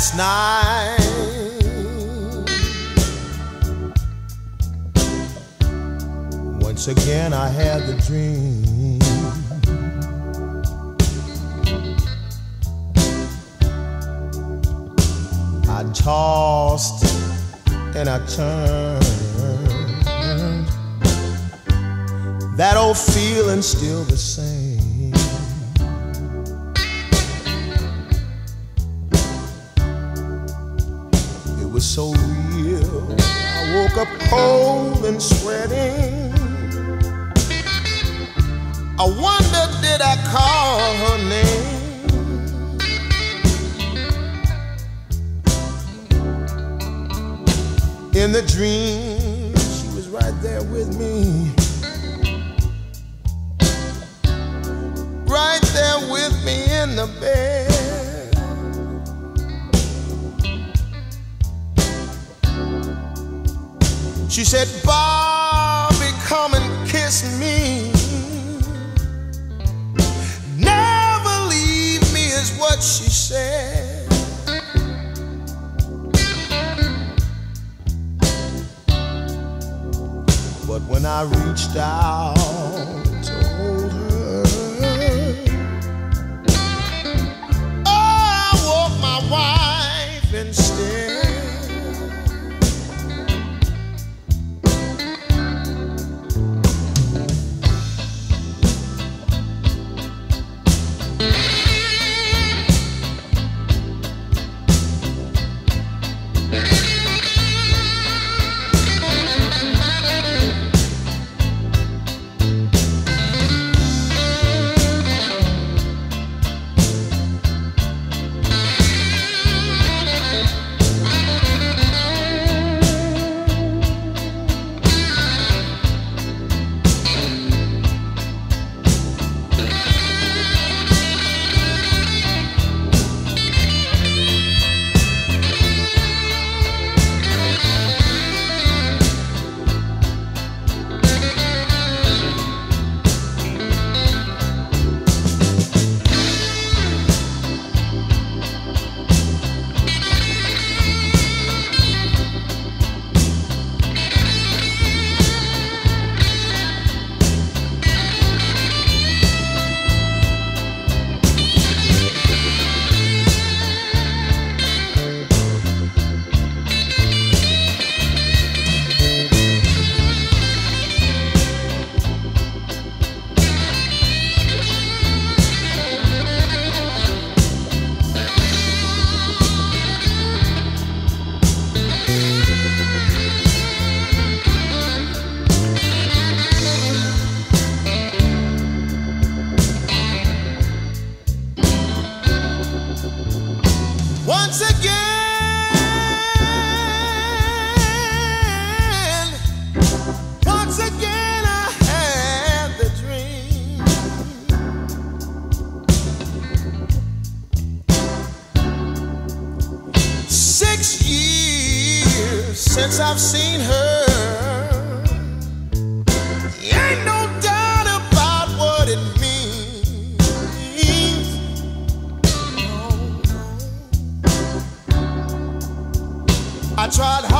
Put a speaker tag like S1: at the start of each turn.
S1: last night. Once again, I had the dream. I tossed and I turned. That old feeling still the same. So real. I woke up cold and sweating. I wonder did I call her name? In the dream, she was right there with me. Right there with me in the bed. She said, Bobby, come and kiss me. Never leave me, is what she said. But when I reached out since I've seen her. Ain't no doubt about what it means. I tried hard.